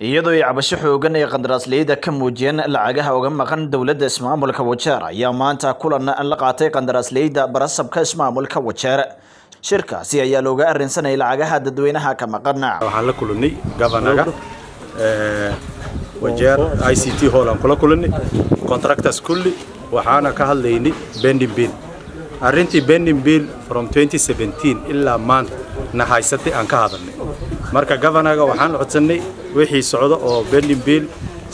iyadoo ay cabasho xoogan ay qandaraasleyda ka muujiyeen lacagaha uga maqan dowladda ismaamulka wajeer ayaa maanta kulan la qaatay qandaraasleyda barasabka ismaamulka wajeer. Shirkaasi ayaa looga arrinsanayay lacagaha dadweynaha ka maqan. Waxaan la kulannay gavanaga wajeer i c t hall aan kula kulannay contractors kulli waxaana ka hadlaynay bending bill. Arrintii bending bill from 2017 ilaa maanta na haysatay aan ka hadalnay. Marka gavanaga waxaan codsannay wixii socdo oo bending bill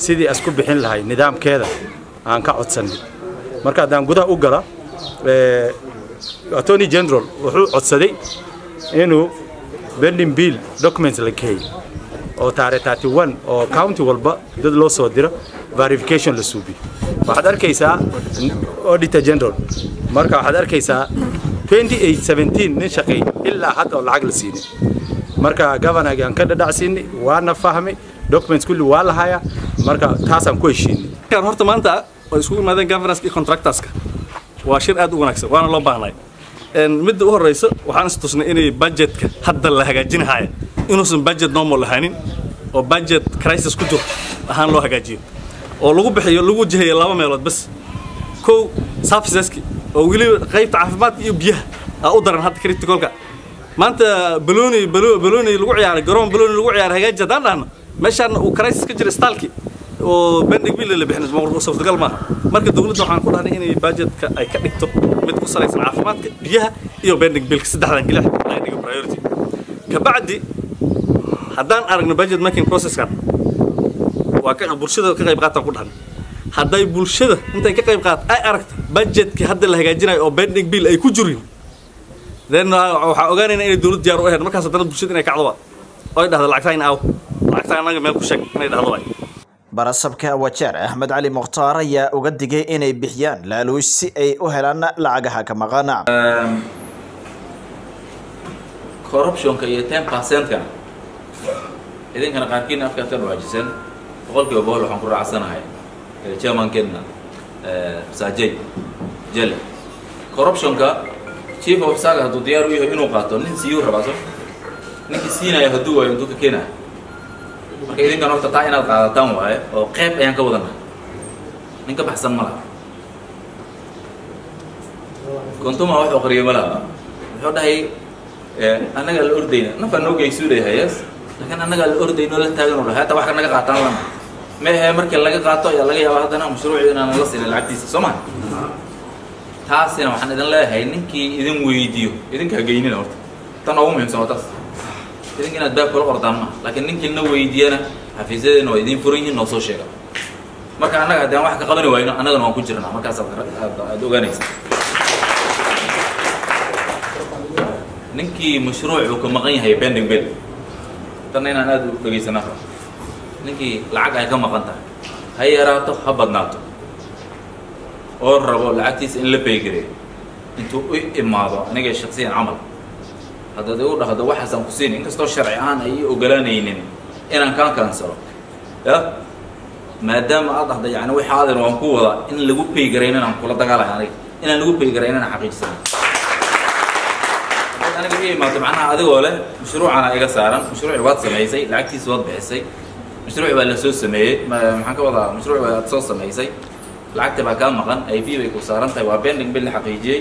sidii isku bixin lahay nidaamkeeda aan ka codsannay marka haddaan gudaha u gala attorney general wuxuu codsaday inuu bending bill documents la geeyo oo taariikh 31 oo county walba dad loo soo diro verification la suubiyo. Waxaad arkaysaa auditor general. Marka waxaad arkaysaa 2017 nin shaqeey ilaa hadda oo lacag la siinay marka governorga aan ka dhadhacsiinay waana fahmay documents kulli waa la hayaa. Marka taasaan ku heshiinay. Horta maanta oo isugu yimaadeen governance iyo contractorska waa shir aad u wanaagsan waana loo baahnay midda u horeysa waxaan is tusnay inay budgetka hadda la hagaajinahaya inuusan budget normal lahaanin oo budget crisis ku jiro ahaan loo hagaajiyo oo lagu bixiyo lagu jihayo laba meelood bas. Kow serviceski oo weliba qaybta caafimaadka iyo biyaha aa u daran hadda criticalka maanta baloni baloni lagu ciyaaray garoon baloni lagu ciyaaray hagaaji haddaan dhahno meeshaan uu crisis ka jira staalki oo bending bill la bixin suurtagal maaha. Marka dawladda waxaan ku dhahnay inay budgetka ay ka dhigto mid ku salaysan caafimaadka biyaha iyo bending billka saddexdan gilix laga dhigo priority. Kabacdi haddaan aragno budget making processkan waa ka bulshada ka qayb qaataan ku dhahnay hadday bulshada intay ka qayb qaat ay aragto budgetkii hadda la hagaajinayo oo bending bill ay ku jirin then waxaa ogaanayna inay dawlad diyaar u ahayd markaas haddana bulshada inay kacdo oo ay dhahdo lacagtaa in aaw. Lacagtaa annaga meel ku sheeg inay dhahdo waay barasabka wajeer axmed cali mukhtaar ayaa uga digay inay bixiyaan laaluush si ay u helaan lacagaha ka maqan corruptionka iyo ten percentka idinkana qaarkiina afkaad ka dhawaajiseen boqolkiiba boqol waxaan ku raacsanahay chairmankeedna saajay jele corruptionka chief of saga hadduu diyaar u yahay inuu qaato nin siiyuu rabaa so ninkii siinaya hadduu waayo intuu ka keenaya marka idinkan horta taa inaad qaadataan waaye oo qeyb ayaan ka wadanahay nin ka baxsan ma laha. Kontuma wax aqriyo ma laha. Wuxuu dhahay annagaa la ordayna. Nafaa noo geysuu leeyahay yes laakiin annagaa la ordayno la taagan u dhahay. Hataa wax ka naga qaataan lana. Mehe markii laga qaato ayaa laga yaabaa haddana mashruucii inaan la siinin lacagtiisa soo ma taasina waxaan idin leeyahay ninkii idin weydiiyo idinka hageynina horta. Tan ugu muhiimsan waa taas. Idinka inaad baab kula ordaan maha laakiin ninkii na weydiiyana xafiisyadeena waa idiin furan yihiin noo soo sheega. Marka annaga haddii aan wax ka qabani wayno annagana waan ku jirnaa. Markaas aad ogaanaysa ninkii mashruuc uu ka maqan yahay bending bill tanna inaan aad u dhegaysanaa ninkii lacag ay ka maqan tahay. Ha yaraato ha badnaato oo rabo lacagtiisa in la baygareeyo intuu u imaado aniga shaksiyan camal. Haddaad igu dhahdo waxaasaan ku siini inkastoo sharci ahaan ay ii ogolaanaynin inaan kaan kaansalo ya? Maadaama aad dhahda yani waxaadan waan ku wadaa in lagu paygaraynin aan kula dagaalahay aniga. Inaan lagu paygaraynin aan xaqiijsana aniga ii imaato macnaha adigoo leh mashruucana iga saaran. Mashruuci waad samaysay lacagtiisa waad bixisay. Mashruuci baa la soo sameeyey. Maxaan ka wadaa? Mashruuci baad soo samaysay lacagta baa kaa maqan i v bay ku saaran tahay waa bending bill la xaqiijiyey.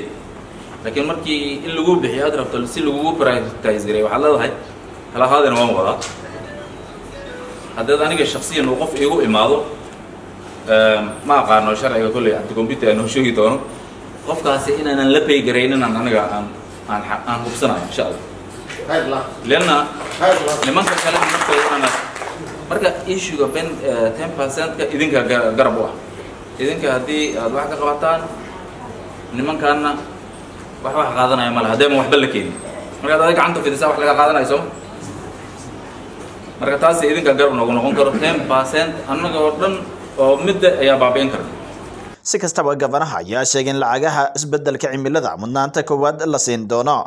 Laakiin markii in lagu bixiyo aad rabto si lagugu prioritize garay waxaad leedahay halahaadina waan wadaa. Haddaad aniga shaksiyan uu qof iigu imaado ma aqaano sharciga kolley anti computer noo sheegi doono. Qofkaasi inaanan la pay garaynin aan aniga aan aan aan hubsanayo insha allah leanna nimanka kale inaan marka issuega ben ten percentka idinka garab u ah idinka haddii aad wax ka qabataan nimankaana wax wax qaadanaya ma laha. Haddayban waxba la keenin. Markaad adig gacanta fidisaa wax laga qaadanayo sooma marka taasi idinka garab noogu noqon karo. Ten percent annaga oo dhan oo midda ayaa baabi'in karta si kastaba gabanaha ayaa sheegay in lacagaha isbeddelka cimilada mudnaanta koowaad la siin doono